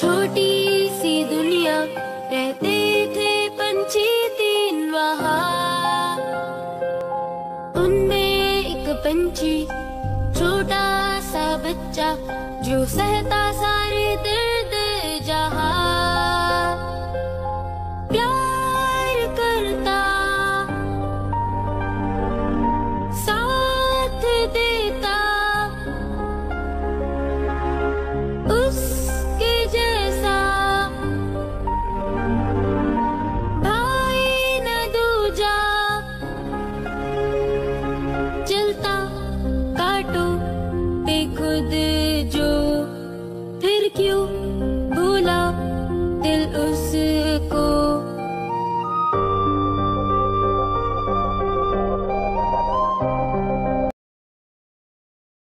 छोटी सी दुनिया, रहते थे पंछी तीन वहाँ। उनमें एक पंछी, छोटा सा बच्चा, जो सहता सा खुद जो फिर क्यों भूला दिल उस